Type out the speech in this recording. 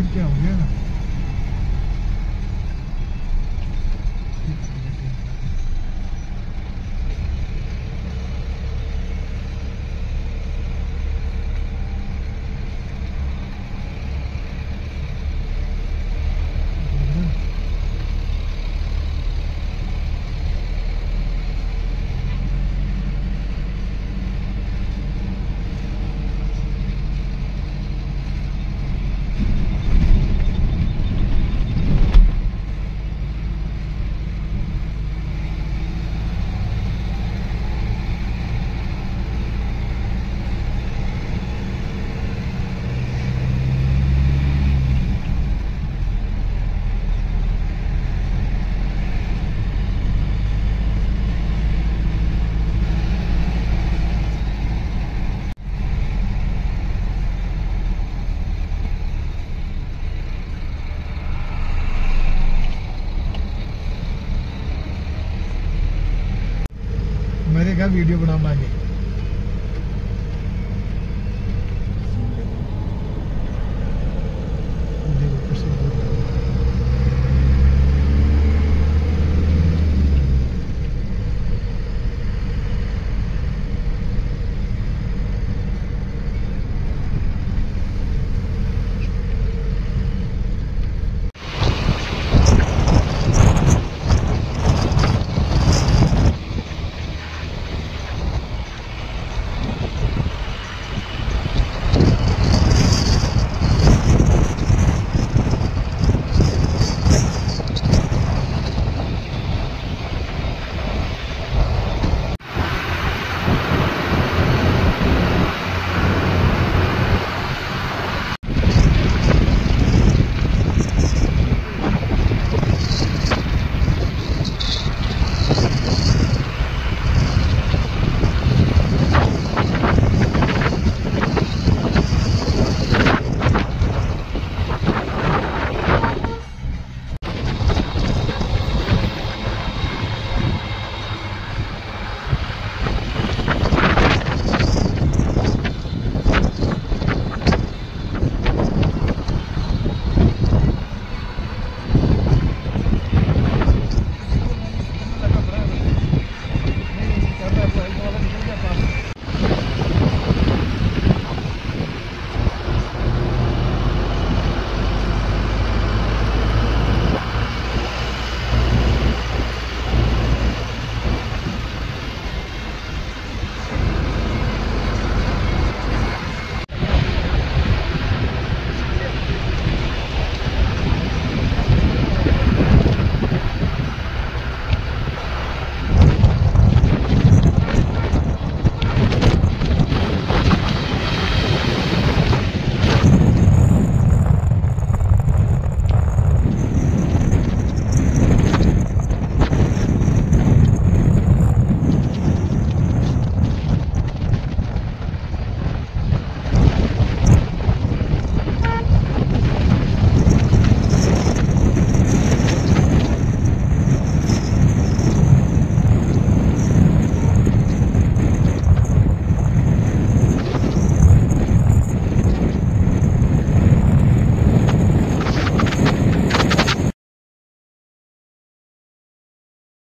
就这样了。ਕਰੇਗਾ video ਬਣਾਵਾਂਗੇ।